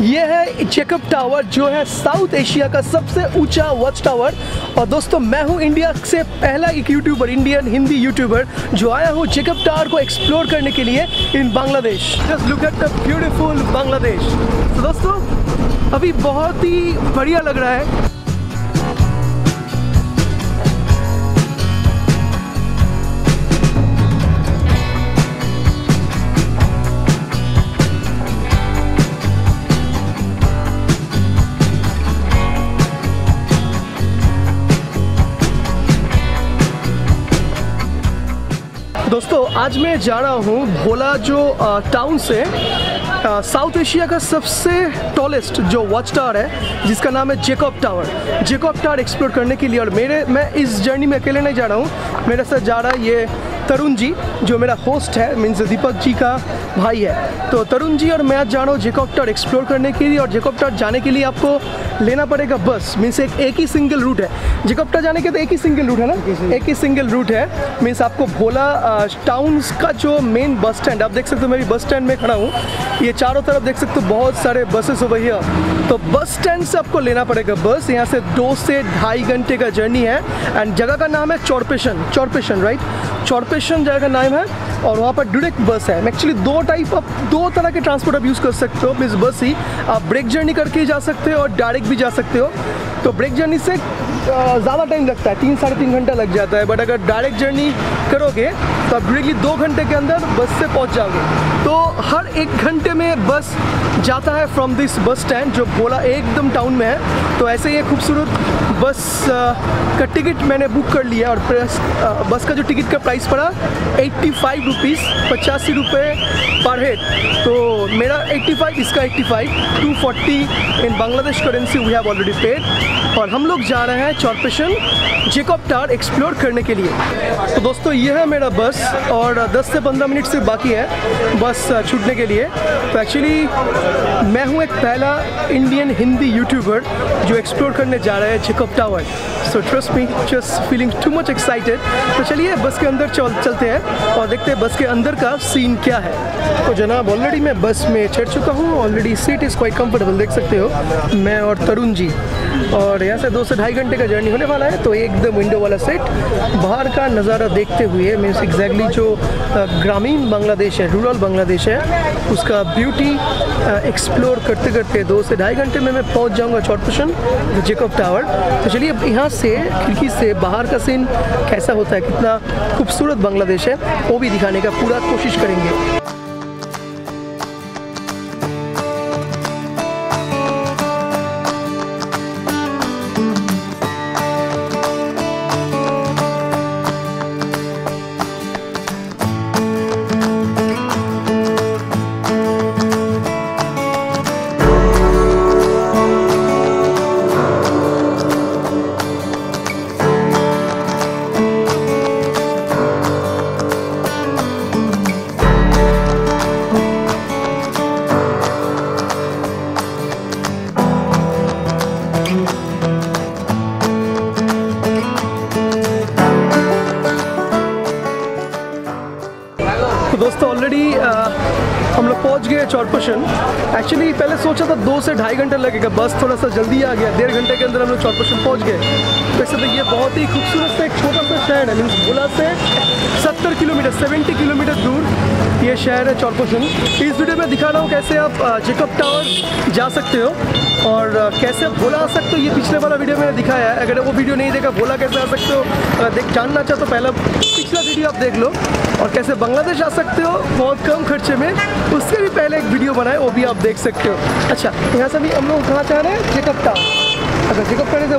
ये है checkup tower जो है साउथ एशिया का सबसे ऊँचा वॉच टावर और दोस्तों, मैं हूँ इंडिया से पहला एक यूट्यूबर इंडियन हिंदी यूट्यूबर जो आया हूँ चेकअप टावर को एक्सप्लोर करने के लिए in Bangladesh just look at the beautiful Bangladesh तो दोस्तों, अभी बहुत ही बढ़िया लग रहा है। दोस्तों, आज मैं जा रहा हूँ भोला जो टाउन से साउथ एशिया का सबसे टॉलेस्ट जो वॉच टावर है, जिसका नाम है Jacob Tower Jacob Tower explore करने के लिए और मेरे, मैं इस जर्नी में अकेले नहीं जा रहा हूँ। मेरे साथ जा रहा है ये तरुण जी, जो मेरा होस्ट है, मीन्स दीपक जी का भाई है। तो तरुण जी और मैं आज जा रहा हूँ जेकॉब टावर एक्सप्लोर करने के लिए और जेकॉब टावर जाने के लिए आपको लेना पड़ेगा बस मीन्स एक एक ही सिंगल रूट है। जेकॉब टावर जाने के तो एक ही सिंगल रूट है ना? एक ही सिंगल रूट है मीन्स आपको भोला टाउन का जो मेन बस स्टैंड आप देख सकते हो मैं भी बस स्टैंड में खड़ा हूँ। ये चारों तरफ़ देख सकते हो बहुत सारे बसेस हो भैया। तो बस स्टैंड से आपको लेना पड़ेगा बस यहाँ से दो से ढाई घंटे का जर्नी है। एंड जगह का नाम है चौरपेशन चौरपेशन राइट चौरपेशन जगह का नाम है और वहाँ पर डायरेक्ट बस है। एक्चुअली दो टाइप आप दो तरह के ट्रांसपोर्ट आप यूज़ कर सकते हो। मीन्स बस ही आप ब्रेक जर्नी करके जा सकते हो और डायरेक्ट भी जा सकते हो। तो ब्रेक जर्नी से ज़्यादा टाइम लगता है, तीन, साढ़े तीन घंटा लग जाता है। बट अगर डायरेक्ट जर्नी करोगे तो आप डायरेक्टली दो घंटे के अंदर बस से पहुँच जाओगे। तो हर एक घंटे में बस जाता है फ्रॉम दिस बस स्टैंड जो बोला एकदम टाउन में है। तो ऐसे ही खूबसूरत बस का टिकट मैंने बुक कर लिया और बस का जो टिकट का प्राइस पड़ा एट्टी फाइव रुपीज़ पचासी रुपये पर हेड तो मेरा 85 इसका 85 240 in Bangladesh currency we have already paid और हम लोग जा रहे हैं चौरपेशन जेकॉब टावर एक्सप्लोर करने के लिए। तो दोस्तों, ये है मेरा बस और 10 से 15 मिनट से बाकी है बस छूटने के लिए। तो एक्चुअली मैं हूँ एक पहला इंडियन हिंदी यूट्यूबर जो एक्सप्लोर करने जा रहा है Jacob Tower so trust me just feeling too much excited तो चलिए, बस के अंदर चल, चलते हैं और देखते हैं बस के अंदर का सीन क्या है। तो जनाब ऑलरेडी मैं बस में चढ़ चुका हूँ। Already seat is quite comfortable देख सकते हो। मैं और तरुण जी। और यहाँ से दो से ढाई घंटे का जर्नी होने वाला है तो एकदम विंडो वाला सेट बाहर का नज़ारा देखते हुए मीन्स एग्जैक्टली जो ग्रामीण बांग्लादेश है रूरल बांग्लादेश है, उसका ब्यूटी एक्सप्लोर करते करते दो से ढाई घंटे में मैं पहुँच जाऊँगा चौटपुशन जेकअप टावर तो चलिए अब यहाँ से, खिड़की से बाहर का सीन कैसा होता है, कितना खूबसूरत बांग्लादेश है, वो भी दिखाने का पूरा कोशिश करेंगे। सोचा था दो से ढाई घंटे लगेगा। बस थोड़ा सा जल्दी आ गया। डेढ़ घंटे के अंदर हम लोग चौरपशन पहुँच गए। वैसे तो ये बहुत ही खूबसूरत सा एक छोटा सा शहर है। मीन्स भोला से सत्तर किलोमीटर, सेवेंटी किलोमीटर दूर ये शहर है चौरपशन इस वीडियो में दिखा रहा हूँ कैसे आप जेकअप टावर जा सकते हो और कैसे आप भोला आ सकते हो। ये पिछले वाला वीडियो मैंने दिखाया है। अगर वो वीडियो नहीं देखा, भोला कैसे आ सकते हो? देख, जानना चाहते हो पहला, पिछला वीडियो आप देख लो। और कैसे बांग्लादेश आ सकते हो बहुत कम खर्चे में उससे भी पहले एक वीडियो बनाए वो भी आप देख सकते हो। अच्छा यहाँ से भी हम लोग कहाँ चाह रहे हैं? जेकअप टावर अच्छा करने से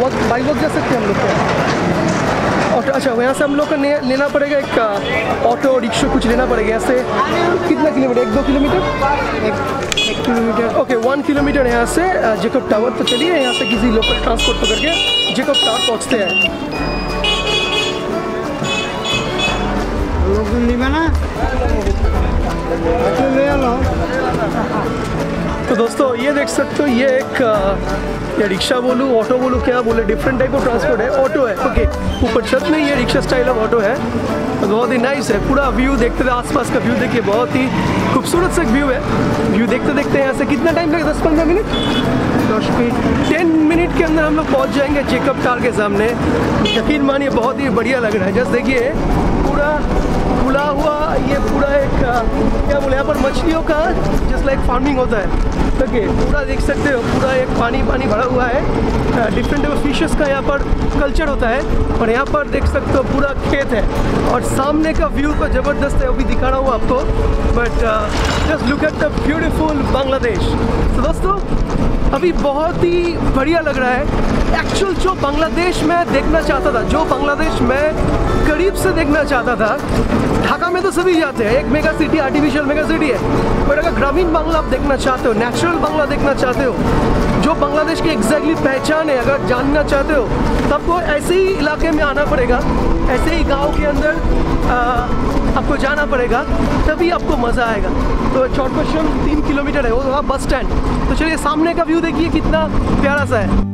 वॉक बाई वॉक जा सकते हैं हम लोग ऑटो अच्छा यहाँ से हम लोग को लेना पड़ेगा एक ऑटो रिक्शा कुछ लेना पड़ेगा। यहाँ से कितना किलोमीटर? एक दो किलोमीटर? एक किलोमीटर। ओके वन किलोमीटर यहाँ से जेकअप टावर तो चलिए यहाँ से किसी लोकल ट्रांसपोर्ट पकड़ के जेकअप टावर पहुँचते हैं। লোকজন নিবে না একটু নিয়ে এলো तो दोस्तों ये देख सकते हो ये एक अ, या रिक्शा बोलूँ ऑटो बोलूँ क्या बोले डिफरेंट टाइप ऑफ ट्रांसपोर्ट है ऑटो है ओके ऊपर छत में ये रिक्शा स्टाइल ऑफ ऑटो है तो बहुत ही नाइस है पूरा व्यू देखते थे आसपास का व्यू देखिए बहुत ही खूबसूरत सा व्यू है व्यू देखते देखते यहाँ से कितना टाइम लगे दस पंद्रह मिनट दस मिनट टेन मिनट के अंदर हम लोग पहुँच जाएंगे चेकअप टार के सामने यकीन मानिए बहुत ही बढ़िया लग रहा है जस्ट देखिए पूरा खुला हुआ, ये पूरा एक क्या बोले, यहाँ पर मछलियों का जस्ट लाइक फ़ार्मिंग होता है। ओके पूरा देख सकते हो, पूरा एक पानी पानी भरा हुआ है। डिफरेंट फिशेस का यहाँ पर कल्चर होता है और यहाँ पर देख सकते हो, पूरा खेत है। और सामने का व्यू तो ज़बरदस्त है, वो भी दिखा रहा हूँ आपको। But just look at the beautiful Bangladesh तो दोस्तों, अभी बहुत ही बढ़िया लग रहा है। एक्चुअल जो बांग्लादेश में देखना चाहता था जो बांग्लादेश में करीब से देखना चाहता था ढाका में तो सभी जाते हैं एक mega city artificial mega city है। पर अगर ग्रामीण बांग्ला आप देखना चाहते हो नेचुरल बांग्ला देखना चाहते हो जो बांग्लादेश की एग्जैक्टली पहचान है अगर जानना चाहते हो तो आपको ऐसे ही इलाके में आना पड़ेगा ऐसे ही गाँव के अंदर आ, आपको जाना पड़ेगा तभी आपको मज़ा आएगा। तो चौटपश्चिम तीन किलोमीटर है वो बस स्टैंड तो चलिए सामने का व्यू देखिए कितना प्यारा सा है।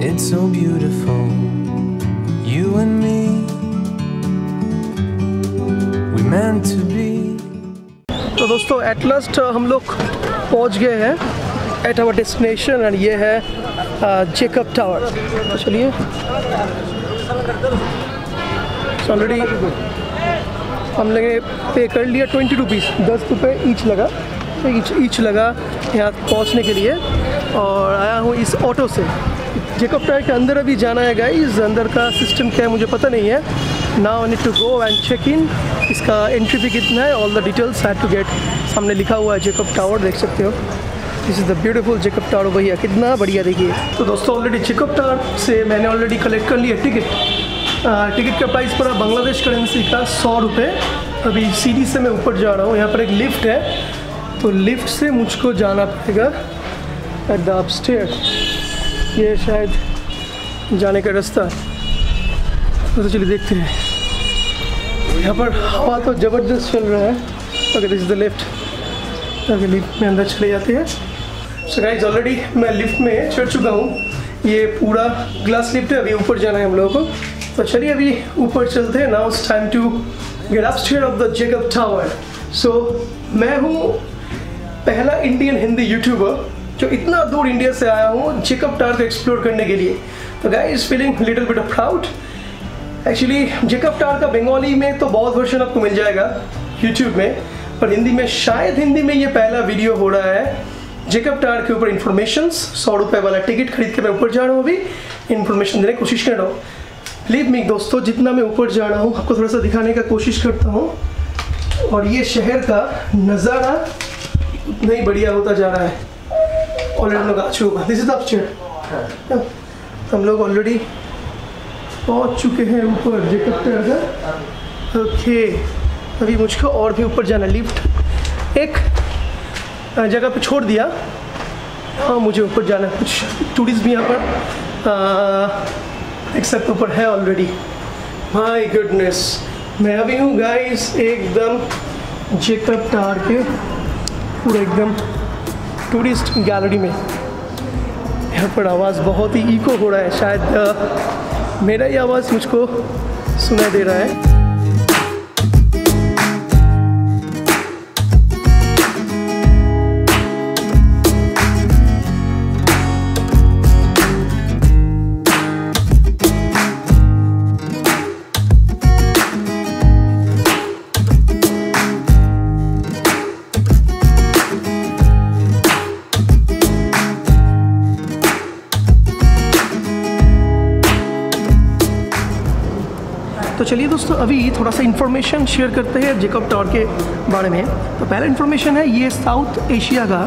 It's so beautiful, you and me. We meant to be. तो दोस्तों एट लास्ट हम लोग पहुँच गए हैं एट आवर डेस्टिनेशन एंड ये है जेकब टावर तो चलिए। ऑलरेडी हम लोग पे कर लिया ट्वेंटी रुपीज़ दस रुपये ईच लगा। तो ईच ईच लगा यहाँ पहुँचने के लिए। और आया हूँ इस ऑटो से। जेकब टावर के अंदर अभी जाना है गाइस अंदर का सिस्टम क्या है मुझे पता नहीं है. Now I to go and check in इसका एंट्री भी कितना है? All the details had to get सामने लिखा हुआ है जेकब टावर देख सकते हो. This is the beautiful Jacob Tower भैया कितना बढ़िया देखिए. तो दोस्तों ऑलरेडी जेकब टावर से मैंने ऑलरेडी कलेक्ट कर लिया टिकट टिकट का प्राइस पड़ा बांग्लादेश करेंसी का सौ रुपये अभी सीढ़ी से मैं ऊपर जा रहा हूँ. यहाँ पर एक लिफ्ट है. तो लिफ्ट से मुझको जाना पड़ेगा एट द अपस्टेयर ये शायद जाने का रास्ता है। तो चलिए देखते हैं। यहाँ पर हवा तो ज़बरदस्त चल रहा है। This is the lift okay lift में अंदर चले जाते हैं। सो गाइज़ ऑलरेडी मैं लिफ्ट में चढ़ चुका हूँ। ये पूरा ग्लास लिफ्ट है, अभी ऊपर जाना है हम लोगों को। तो चलिए अभी ऊपर चलते हैं। Now it's time to get upstair of the Jacob Tower so मैं हूँ पहला इंडियन हिंदी यूट्यूबर जो इतना दूर इंडिया से आया हूँ जेकब टावर को एक्सप्लोर करने के लिए। तो guys feeling little bit of proud actually Jacob Tower का बंगाली में तो बहुत वर्जन आपको मिल जाएगा यूट्यूब में। पर हिंदी में, शायद हिंदी में ये पहला वीडियो हो रहा है। जेकब टावर के ऊपर इन्फॉर्मेशन सौ रुपये वाला टिकट खरीद के मैं ऊपर जा रहा हूँ अभी। इन्फॉर्मेशन देने की कोशिश कर रहा हूँ। लीव मी दोस्तों, जितना मैं ऊपर जा रहा हूँ, आपको थोड़ा सा दिखाने का कोशिश करता हूँ। और ये शहर का नज़ारा उतना ही बढ़िया होता जा रहा है। ऑलरेडी हम लोग आ चुके दिस इज़ अपस्टेयर हम लोग ऑलरेडी पहुँच चुके हैं ऊपर जेकब ओके अभी मुझको और भी ऊपर जाना लिफ्ट एक जगह पे छोड़ दिया। हाँ मुझे ऊपर जाना है। कुछ टूरिस्ट भी यहाँ पर एक सकते ऊपर है ऑलरेडी माय गुडनेस मैं अभी हूँ गाइस एकदम जेकब टार के पूरा एकदम टूरिस्ट गैलरी में। यहाँ पर आवाज़ बहुत ही इको हो रहा है, शायद मेरा ही आवाज़ मुझको सुना दे रहा है। अभी थोड़ा सा इन्फॉर्मेशन शेयर करते हैं जेकब टावर के बारे में। तो पहला इन्फॉर्मेशन है, ये साउथ एशिया का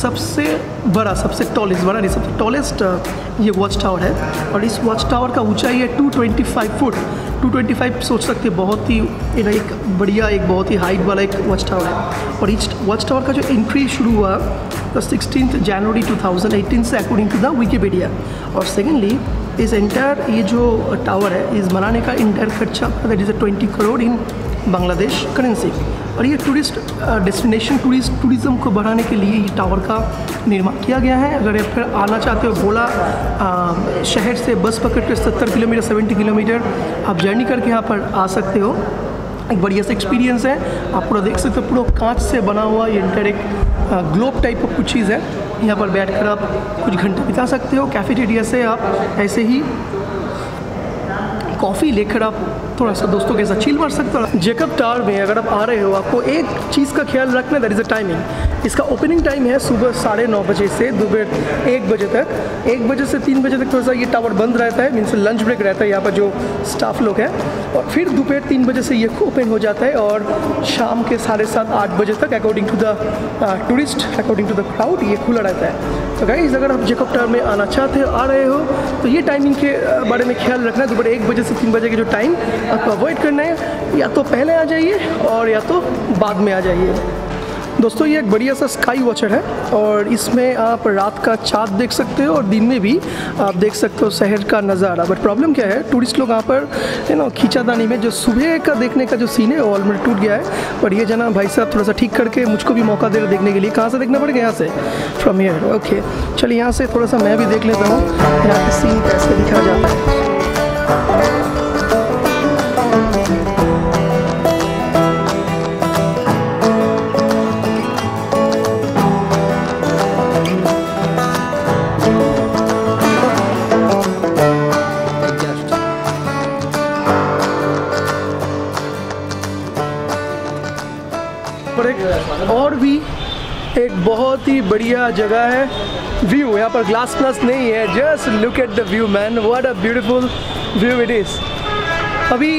सबसे बड़ा, सबसे टॉलेस्ट बड़ा नहीं, सबसे टॉलेस्ट ये वॉच टावर है। और इस वॉच टावर का ऊंचाई है 225 फुट 225 सोच सकते बहुत ही, you एक बढ़िया, एक बहुत ही हाइट वाला एक वॉच टावर है। और इस वॉच टावर का जो एंट्री शुरू हुआ द सिक्सटीन जनवरी 2018 से अकॉर्डिंग टू द विकीपीडिया और सेकेंडली इस एंटायर ये जो टावर है इस बनाने का इंटायर खर्चा that is a twenty crore in Bangladesh currency और ये टूरिस्ट डेस्टिनेशन टूरिस्ट टूरिज़्म को बढ़ाने के लिए ये टावर का निर्माण किया गया है। अगर फिर आना चाहते हो आ, शहर से बस पकड़ कर सत्तर किलोमीटर सेवेंटी किलोमीटर आप जर्नी करके यहाँ पर आ सकते हो। एक बढ़िया सा एक्सपीरियंस है। आप पूरा देख सकते हो पूरा कांच से बना हुआ ये इंटर एक ग्लोब टाइप का कुछ चीज़ है। यहाँ पर बैठकर आप कुछ घंटे बिता सकते हो। कैफेटेरिया से आप ऐसे ही कॉफ़ी लेकर आप थोड़ा सा दोस्तों के साथ चिल मार सकते हो। जेकब टावर में अगर आप आ रहे हो, आपको एक चीज़ का ख्याल रखना दैट इज़ अ टाइमिंग इसका ओपनिंग टाइम है सुबह साढ़े नौ बजे से दोपहर एक बजे तक। एक बजे से तीन बजे तक थोड़ा सा ये टावर बंद रहता है मीन्स लंच ब्रेक रहता है यहाँ पर जो स्टाफ लोग हैं। और फिर दोपहर तीन बजे से ये ओपन हो जाता है और शाम के साढ़े सात, आठ बजे तक according to the tourist according to the crowd ये खुला रहता है। तो गाइज़ अगर आप जेकब टावर में आना चाहते हो, आ रहे हो तो ये टाइमिंग के बारे में ख्याल रखना दोपहर एक बजे से तीन बजे के जो टाइम आपको अवॉइड करना है, या तो पहले आ जाइए और या तो बाद में आ जाइए। दोस्तों, ये एक बढ़िया सा स्काई वॉचर है और इसमें आप रात का चाँद देख सकते हो और दिन में भी आप देख सकते हो शहर का नज़ारा। बट प्रॉब्लम क्या है टूरिस्ट लोग यहाँ पर यू नो खींचादानी में जो सुबह का देखने का जो सीन है, वो ऑलरेडी टूट गया है। पर ये जना भाई साहब थोड़ा सा ठीक करके मुझको भी मौका दे रहे देखने के लिए। कहाँ से देखना पड़ेगा? यहाँ से? फ्रॉम हियर ओके चलिए यहाँ से थोड़ा सा मैं भी देख लेता हूँ। यहाँ का सीन कैसे दिखा जाता है। ही बढ़िया जगह है। व्यू यहाँ पर ग्लास प्लस नहीं है। Just look at the view man what a beautiful view it is अभी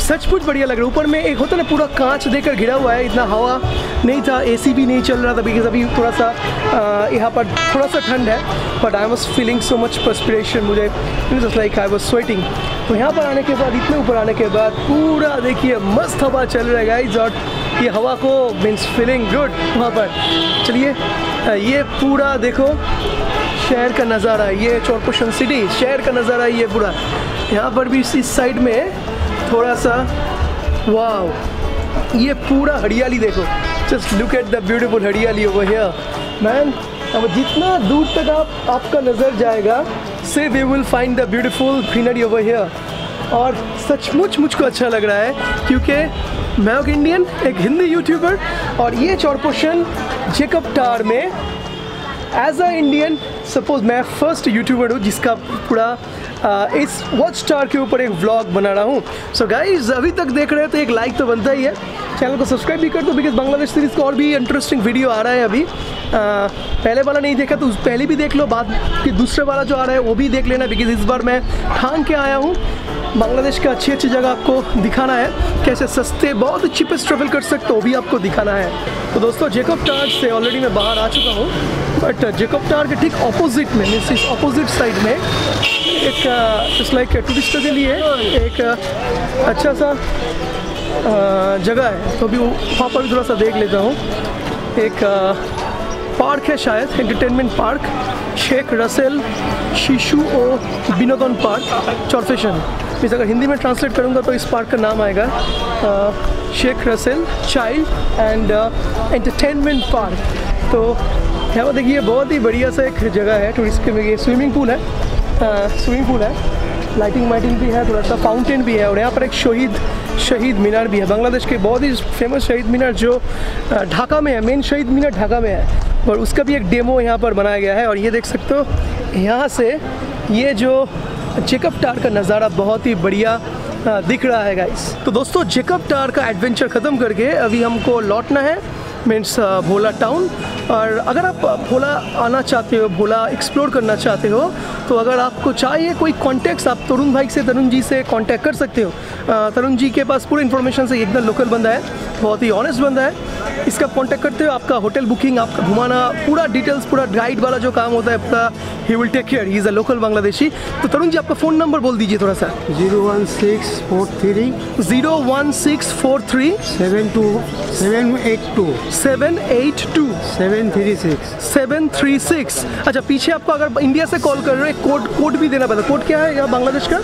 सचमुच बढ़िया लग रहा है। ऊपर में एक होता ना, पूरा कांच देकर घिरा हुआ है। इतना हवा नहीं था एसी भी नहीं चल रहा था बिकॉज़ अभी थोड़ा सा यहाँ पर थोड़ा सा ठंड है। But I was feeling so much perspiration मुझे। Just like I was sweating तो यहाँ पर आने के बाद, इतने ऊपर आने के बाद पूरा देखिए, मस्त हवा चल रहा है गाइज़ और ये हवा को मीन्स फीलिंग गुड वहाँ पर। चलिए ये पूरा देखो शहर का नज़ारा, ये चौरपोशन सिटी शहर का नज़ारा ये पूरा। यहाँ पर भी इस साइड में थोड़ा सा वाह ये पूरा हरियाली देखो। Just look at the beautiful hariyali over here man अब जितना दूर तक आप, आपका नज़र जाएगा से we will find the beautiful greenery over here और सचमुच मुझको अच्छा लग रहा है, क्योंकि मैं एक इंडियन एक हिंदी यूट्यूबर और ये चौरपोशन जेकब टार में एज अ इंडियन सपोज़ मैं फ़र्स्ट यूट्यूबर हूँ जिसका पूरा आ, इस वॉच स्टार के ऊपर एक व्लॉग बना रहा हूँ। सो गाइज़ अभी तक देख रहे हो तो एक लाइक तो बनता ही है। चैनल को सब्सक्राइब भी कर दो बिकॉज़ बांग्लादेश सीरीज़ का और भी इंटरेस्टिंग वीडियो आ रहा है अभी। आ, पहले वाला नहीं देखा तो पहले भी देख लो बाद कि दूसरे वाला जो आ रहा है वो भी देख लेना बिकॉज़ इस बार मैं ठान के आया हूँ। बांग्लादेश के अच्छी अच्छी जगह आपको दिखाना है। कैसे सस्ते, बहुत चीपेस्ट ट्रेवल कर सकते हो भी आपको दिखाना है। तो दोस्तों जेकब टार से ऑलरेडी मैं बाहर आ चुका हूँ। बट जेकब टार के ठीक ऑपोजिट में मीन्स इस ऑपोजिट साइड में एक लाइक टूरिस्टों के लिए एक अच्छा सा जगह है। तो वो- वहाँ पर भी थोड़ा सा देख लेता हूँ। एक पार्क है शायद एंटरटेनमेंट पार्क शेख रसेल शिशु ओ बिनोदन पार्क चौरफेशन मीन्स अगर हिंदी में ट्रांसलेट करूँगा तो इस पार्क का नाम आएगा Sheikh Russel child and entertainment park तो यहाँ पर देखिए बहुत ही बढ़िया सा एक जगह है टूरिस्ट के लिए स्विमिंग पूल है स्विमिंग पूल है लाइटिंग वाइटिंग भी है, थोड़ा सा फाउंटेन भी है और यहाँ पर एक शहीद शहीद मीनार भी है। बांग्लादेश के बहुत ही फ़ेमस शहीद मीनार जो ढाका में है मेन शहीद मीनार ढाका में है और उसका भी एक डेमो यहाँ पर बनाया गया है और ये देख सकते हो, यहाँ से ये जो जेकब टार का नज़ारा बहुत ही बढ़िया दिख रहा है गाइस तो दोस्तों, जेकब टार का एडवेंचर ख़त्म करके अभी हमको लौटना है। मीन्स भोला टाउन और अगर आप uh, भोला आना चाहते हो भोला एक्सप्लोर करना चाहते हो तो अगर आपको चाहिए कोई कॉन्टैक्ट्स आप तरुण भाई से तरुण जी से कॉन्टैक्ट कर सकते हो। uh, तरुण जी के पास पूरी इन्फॉर्मेशन से एकदम लोकल बंदा है बहुत ही ऑनेस्ट बंदा है। इसका कॉन्टैक्ट करते हो आपका होटल बुकिंग आपका घुमाना पूरा डिटेल्स पूरा गाइड वाला जो काम होता है पूरा he will take care he is a local Bangladeshi तो तरुण जी आपका फ़ोन नंबर बोल दीजिए थोड़ा सा। Zero one six four three zero one six four three seven two seven eight two. Seven eight two. Seven three six. Seven three six. अच्छा पीछे आपको अगर इंडिया से कॉल कर रहे हो कोड कोड भी देना पड़ता कोड क्या है यहाँ बांग्लादेश का?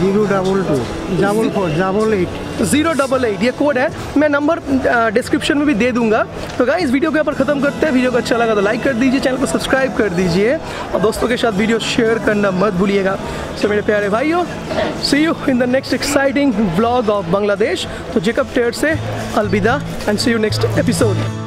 Zero double two double four double eight. Zero double eight ये कोड है। मैं नंबर डिस्क्रिप्शन में भी दे दूँगा। तो गाइस इस वीडियो को यहाँ पर ख़त्म करते हैं। वीडियो को अच्छा लगा तो लाइक कर दीजिए चैनल को सब्सक्राइब कर दीजिए। और दोस्तों के साथ वीडियो शेयर करना मत भूलिएगा। सो मेरे प्यारे भाइयों see you in the next exciting blog of Bangladesh तो जेकअप टेयर से अलविदा and see you next episode